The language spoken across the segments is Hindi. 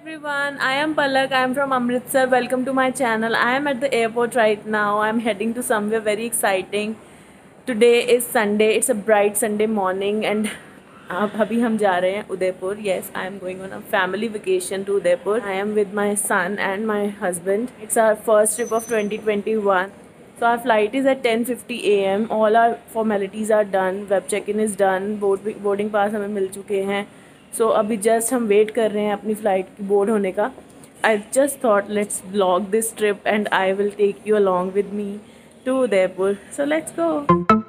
everyone, I am Palak. I am from Amritsar. Welcome to my channel. I am at the airport right now. I am heading to somewhere very exciting. Today is Sunday. It's a bright Sunday morning and अब अभी हम जा रहे हैं Udaipur yes I am going on a family vacation to Udaipur I am with my son and my husband it's our first trip of 2021 so our flight is at 10:50 a.m. all our formalities are done web check-in is done board boarding pass हमें मिल चुके हैं सो so, अभी जस्ट हम वेट कर रहे हैं अपनी फ़्लाइट की बोर्ड होने का। I just thought let's blog this trip and I will take you along with me to Udaipur so let's go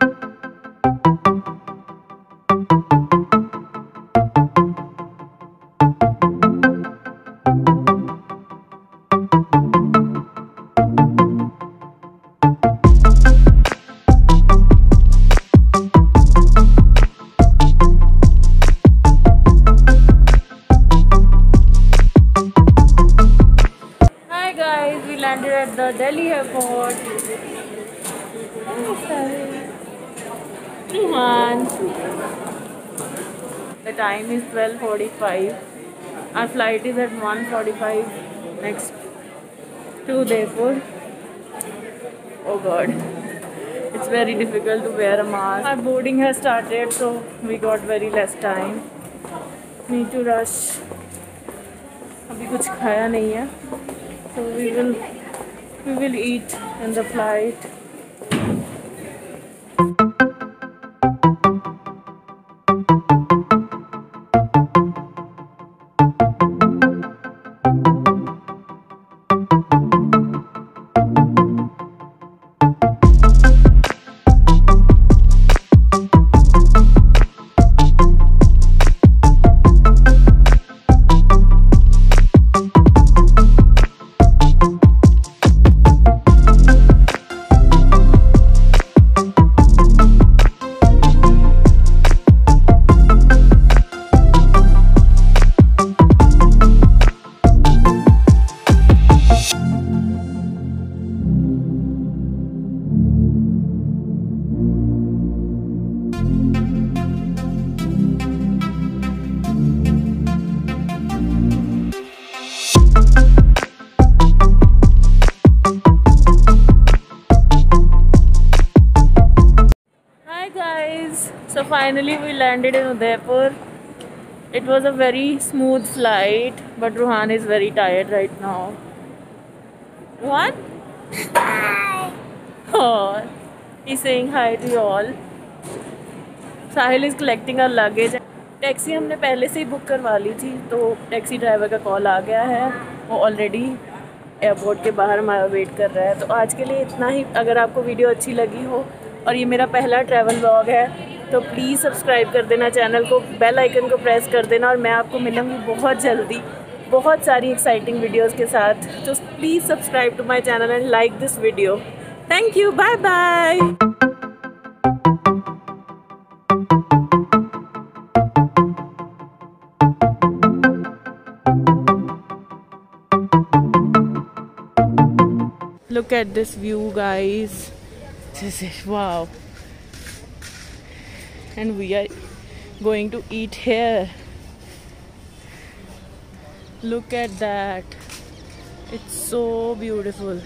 the Delhi airport. The time is 12.45. Our flight is at 1.45 next to Udaipur. Oh god. It's very difficult to wear a mask. Our boarding has started so we got very less time. Need to rush. अभी कुछ खाया नहीं है so we will we will eat in the flight finally we landed in Udaipur it was a very smooth flight but Ruhan is very tired right now one sang hi to all Sahil is collecting uh luggage taxi हमने पहले से ही बुक करवा ली थी तो टैक्सी ड्राइवर का कॉल आ गया है। वो ऑलरेडी एयरपोर्ट के बाहर हमारा वेट कर रहा है। तो आज के लिए इतना ही। अगर आपको वीडियो अच्छी लगी हो और ये मेरा पहला ट्रैवल ब्लॉग है तो प्लीज़ सब्सक्राइब कर देना चैनल को बेल आइकन को प्रेस कर देना और मैं आपको मिलूँगी बहुत जल्दी बहुत सारी एक्साइटिंग वीडियोज़ के साथ। तो please subscribe to my channel and like this video thank you bye bye look at this view, guys. This is wow. And we are going to eat here. Look at that. It's so beautiful